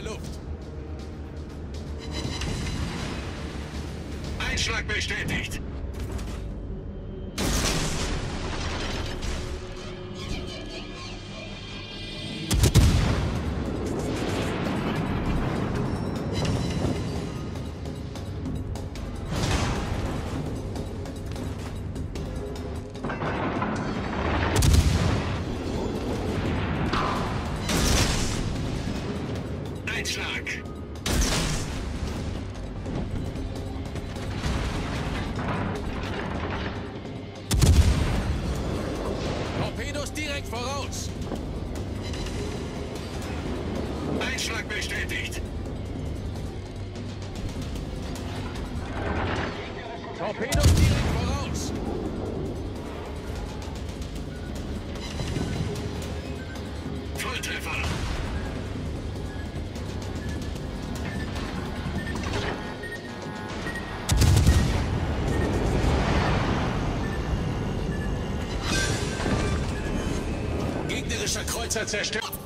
der Luft. Einschlag bestätigt. Einschlag. Torpedos direkt voraus. Einschlag bestätigt. Torpedos direkt voraus. Volltreffer. Gegnerischer Kreuzer zerstört.